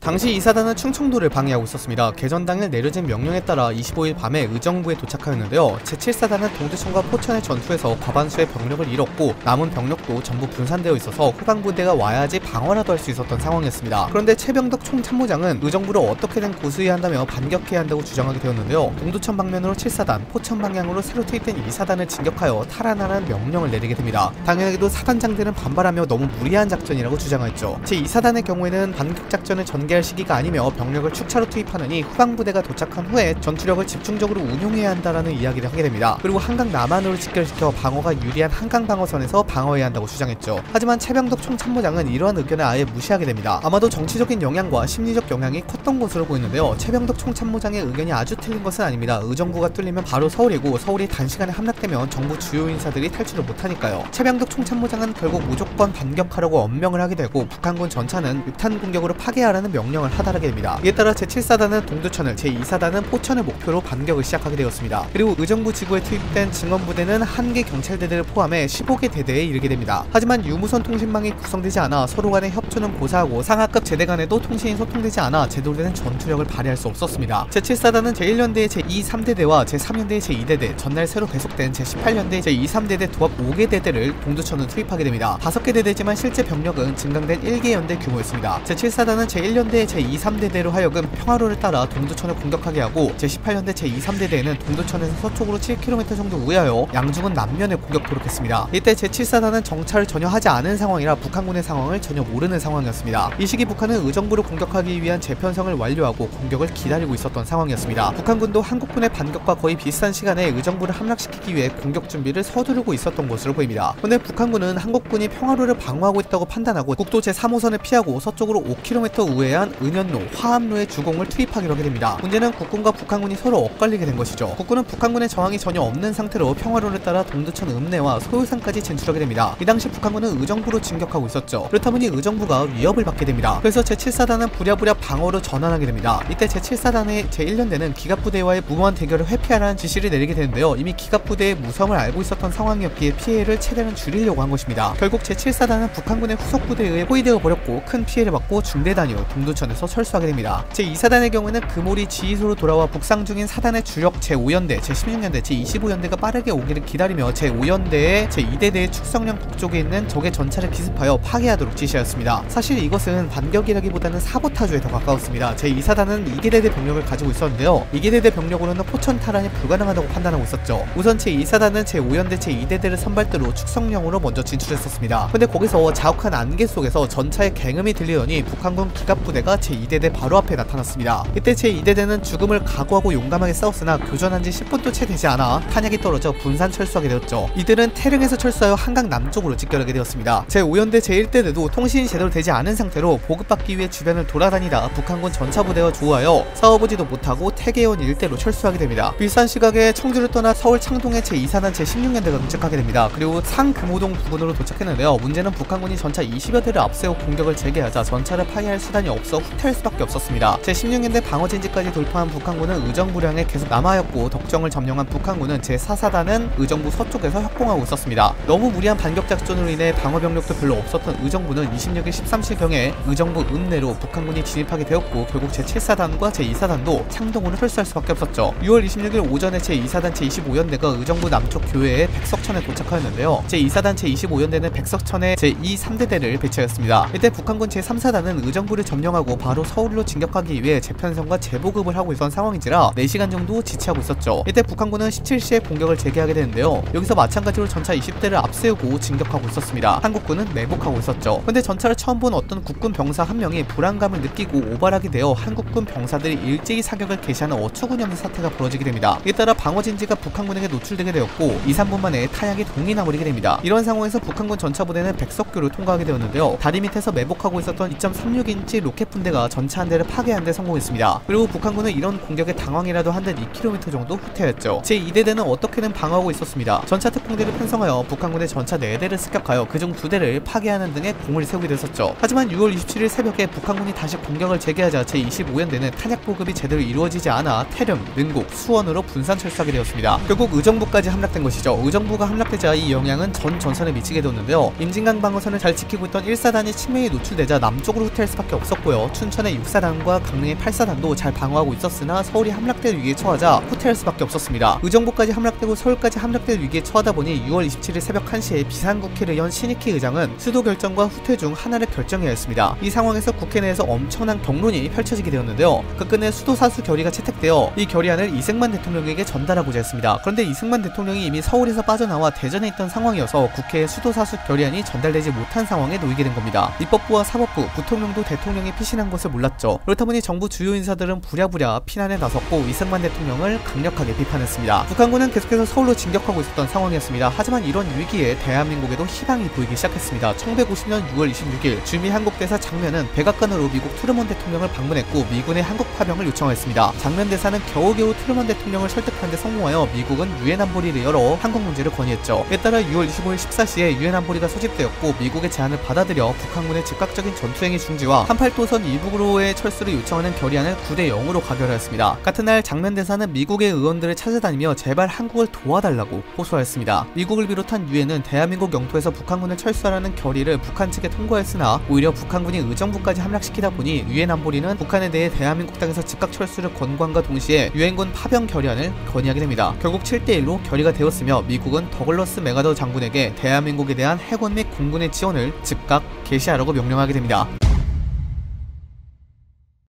당시 이사단은 충청도를 방해하고 있었습니다. 개전 당일 내려진 명령에 따라 25일 밤에 의정부에 도착하였는데요. 제7사단은 동두천과 포천의 전투에서 과반수의 병력을 잃었고 남은 병력도 전부 분산되어 있어서 후방부대가 와야지 방어라도 할 수 있었던 상황이었습니다. 그런데 최병덕 총참모장은 의정부를 어떻게든 고수해야 한다며 반격해야 한다고 주장하게 되었는데요. 동두천 방면으로 7사단, 포천 방향으로 새로 투입된 2사단을 진격하여 탈환하라는 명령을 내리게 됩니다. 당연하게도 사단장들은 반발하며 너무 무리한 작전이라고 주장했죠. 제2사단의 경우에는 반격 작전을 전 개할 시기가 아니며 병력을 축차로 투입하느니 후방부대가 도착한 후에 전투력을 집중적으로 운용해야 한다라는 이야기를 하게 됩니다. 그리고 한강 남한으로 직결시켜 방어가 유리한 한강 방어선에서 방어해야 한다고 주장했죠. 하지만 최병덕 총참모장은 이러한 의견을 아예 무시하게 됩니다. 아마도 정치적인 영향과 심리적 영향이 컸던 것으로 보이는데요. 최병덕 총참모장의 의견이 아주 틀린 것은 아닙니다. 의정부가 뚫리면 바로 서울이고 서울이 단시간에 함락되면 정부 주요 인사들이 탈출을 못하니까요. 최병덕 총참모장은 결국 무조건 반격하려고 엄명을 하게 되고 북한군 전차는 육탄 공격으로 파괴하라는 명 령을 하달하게 됩니다. 이에 따라 제7사단은 동두천을 제2사단은 포천을 목표로 반격을 시작하게 되었습니다. 그리고 의정부 지구에 투입된 증원부대는 한 개 경찰대대를 포함해 15개 대대에 이르게 됩니다. 하지만 유무선 통신망이 구성되지 않아 서로 간의 협조는 고사하고 상하급 제대 간에도 통신이 소통되지 않아 된 전투력을 발휘할 수 없었습니다. 제7사단은 제1년대의 제2, 3대대와 제3년대의 제2대대, 전날 새로 배속된 제18년대 제2, 3대대 도합 5개 대대를 동두천으로 투입하게 됩니다. 5개 대대지만 실제 병력은 증강된 1개 연대 규모였습니다. 제7사단은 제1 년대의 제2, 3대대로 하여금 평화로를 따라 동두천을 공격하게 하고 제18년대 제2, 3대대에는 동두천에서 서쪽으로 7km 정도 우회하여 양중은 남면에 공격토록 했습니다. 이때 제7사단은 정찰을 전혀 하지 않은 상황이라 북한군의 상황을 전혀 모르는 상황이었습니다. 이 시기 북한은 의정부를 공격하기 위한 재편성을 완료하고 공격을 기다리고 있었던 상황이었습니다. 북한군도 한국군의 반격과 거의 비슷한 시간에 의정부를 함락시키기 위해 공격 준비를 서두르고 있었던 것으로 보입니다. 그런데 북한군은 한국군이 평화로를 방어하고 있다고 판단하고 국도 제3호선을 피하고 서쪽으로 5km 우회한 은연로, 화암로의 주공을 투입하기로 하게 됩니다. 문제는 국군과 북한군이 서로 엇갈리게 된 것이죠. 국군은 북한군의 저항이 전혀 없는 상태로 평화로를 따라 동두천 읍내와 소요산까지 진출하게 됩니다. 이 당시 북한군은 의정부로 진격하고 있었죠. 그렇다 보니 의정부가 위협을 받게 됩니다. 그래서 제7사단은 부랴부랴 방어로 전환하게 됩니다. 이때 제7사단의 제1년대는 기갑부대와의 무모한 대결을 회피하라는 지시를 내리게 되는데요. 이미 기갑부대의 무성을 알고 있었던 상황이었기에 피해를 최대한 줄이려고 한 것입니다. 결국 제7사단은 북한군의 후속부대에 의해 포위되어 버렸고 큰 피해를 받고 중대단위로 동두 천에서 철수하게 됩니다. 제2사단의 경우에는 금오리 지휘소로 돌아와 북상 중인 사단의 주력 제5연대, 제16연대, 제25연대가 빠르게 오기를 기다리며 제5연대의 제2대대의 축성령 북쪽에 있는 적의 전차를 기습하여 파괴하도록 지시하였습니다. 사실 이것은 반격이라기보다는 사보타주에 더 가까웠습니다. 제2사단은 2개대대 병력을 가지고 있었는데요. 2개대대 병력으로는 포천 탈환이 불가능하다고 판단하고 있었죠. 우선 제2사단은 제5연대 제2대대를 선발대로 축성령으로 먼저 진출했었습니다. 근데 거기서 자욱한 안개 속에서 전차의 갱음이 들리더니 북한군 기갑부 대가 제2대대 바로 앞에 나타났습니다. 이때 제2대대는 죽음을 각오하고 용감하게 싸웠으나 교전한 지 10분도 채 되지 않아 탄약이 떨어져 분산 철수하게 되었죠. 이들은 태릉에서 철수하여 한강 남쪽으로 직결하게 되었습니다. 제5연대 제1대대도 통신이 제대로 되지 않은 상태로 보급받기 위해 주변을 돌아다니다 북한군 전차부대와 조우하여 싸워보지도 못하고 태계원 일대로 철수하게 됩니다. 비슷한 시각에 청주를 떠나 서울 창동의 제2사단 제16연대가 도착하게 됩니다. 그리고 상금호동 부근으로 도착했는데요. 문제는 북한군이 전차 20여 대를 앞세워 공격을 재개하자 전차를 파괴할 수단이 없어 후퇴할 수밖에 없었습니다. 제16년대 방어진지까지 돌파한 북한군은 의정부량에 계속 남아였고 덕정을 점령한 북한군은 제4사단은 의정부 서쪽에서 협공하고 있었습니다. 너무 무리한 반격 작전으로 인해 방어 병력도 별로 없었던 의정부는 26일 13시경에 의정부 읍내로 북한군이 진입하게 되었고 결국 제7사단과 제2사단도 창동으로 철수할 수밖에 없었죠. 6월 26일 오전에 제2사단 제25연대가 의정부 남쪽 교외의 백석천에 도착하였는데요. 제2사단 제25연대는 백석천에 제2, 3대대를 배치하였습니다. 이때 북한군 제3사단은 의정부를 점령 하고 바로 서울로 진격하기 위해 재편성과 재보급을 하고 있던 상황인지라 4시간 정도 지체하고 있었죠. 이때 북한군은 17시에 공격을 재개하게 되는데요. 여기서 마찬가지로 전차 20대를 앞세우고 진격하고 있었습니다. 한국군은 매복하고 있었죠. 근데 전차를 처음 본 어떤 국군 병사 한 명이 불안감을 느끼고 오발하게 되어 한국군 병사들이 일제히 사격을 개시하는 어처구니 없는 사태가 벌어지게 됩니다. 이에 따라 방어진지가 북한군에게 노출되게 되었고 2, 3분 만에 타약이 동이 나버리게 됩니다. 이런 상황에서 북한군 전차부대는 백석교를 통과하게 되었는데요. 다리 밑에서 매복하고 있었던 2.36인치 로켓 분대가 전차 한 대를 파괴하는 데 성공했습니다. 그리고 북한군은 이런 공격에 당황이라도 한 듯 2km 정도 후퇴했죠. 제2대대는 어떻게든 방어하고 있었습니다. 전차 특공대를 편성하여 북한군의 전차 4대를 습격하여 그중 2대를 파괴하는 등의 공을 세우게 됐었죠. 하지만 6월 27일 새벽에 북한군이 다시 공격을 재개하자 제25연대는 탄약 보급이 제대로 이루어지지 않아 태릉, 능곡, 수원으로 분산 철수하게 되었습니다. 결국 의정부까지 함락된 것이죠. 의정부가 함락되자 이 영향은 전 전선에 미치게 되었는데요. 임진강 방어선을 잘 지키고 있던 1사단이 측면이 노출되자 남쪽으로 후퇴할 수밖에 없었고 요. 했고요. 춘천의 6사단과 강릉의 8사단도 잘 방어하고 있었으나 서울이 함락될 위기에 처하자 후퇴할 수밖에 없었습니다. 의정부까지 함락되고 서울까지 함락될 위기에 처하다 보니 6월 27일 새벽 1시에 비상국회를 연 신익희 의장은 수도 결정과 후퇴 중 하나를 결정해야 했습니다. 이 상황에서 국회 내에서 엄청난 경론이 펼쳐지게 되었는데요. 그 끝에 수도 사수 결의가 채택되어 이 결의안을 이승만 대통령에게 전달하고자 했습니다. 그런데 이승만 대통령이 이미 서울에서 빠져나와 대전에 있던 상황이어서 국회에 수도 사수 결의안이 전달되지 못한 상황에 놓이게 된 겁니다. 입법부와 사법부, 부통령도 대통령이 피신한 것을 몰랐죠. 그렇다 보니 정부 주요 인사들은 부랴부랴 피난에 나섰고 이승만 대통령을 강력하게 비판했습니다. 북한군은 계속해서 서울로 진격하고 있었던 상황이었습니다. 하지만 이런 위기에 대한민국에도 희망이 보이기 시작했습니다. 1950년 6월 26일 주미 한국 대사 장면은 백악관으로 미국 트루먼 대통령을 방문했고 미군의 한국 파병을 요청했습니다. 장면 대사는 겨우겨우 트루먼 대통령을 설득하는데 성공하여 미국은 유엔 안보리를 열어 한국 문제를 건의했죠. 이에 따라 6월 25일 14시에 유엔 안보리가 소집되었고 미국의 제안을 받아들여 북한군의 즉각적인 전투행위 중지와 38도 선 이북으로의 철수를 요청하는 결의안을 9대 0으로 가결하였습니다. 같은 날 장면 대사는 미국의 의원들을 찾아다니며 제발 한국을 도와달라고 호소하였습니다. 미국을 비롯한 유엔은 대한민국 영토에서 북한군을 철수하라는 결의를 북한 측에 통과했으나 오히려 북한군이 의정부까지 함락시키다 보니 유엔 안보리는 북한에 대해 대한민국 땅에서 즉각 철수를 권고함과 동시에 유엔군 파병 결의안을 건의하게 됩니다. 결국 7대 1로 결의가 되었으며 미국은 더글러스 메가더 장군에게 대한민국에 대한 해군 및 공군의 지원을 즉각 개시하라고 명령하게 됩니다.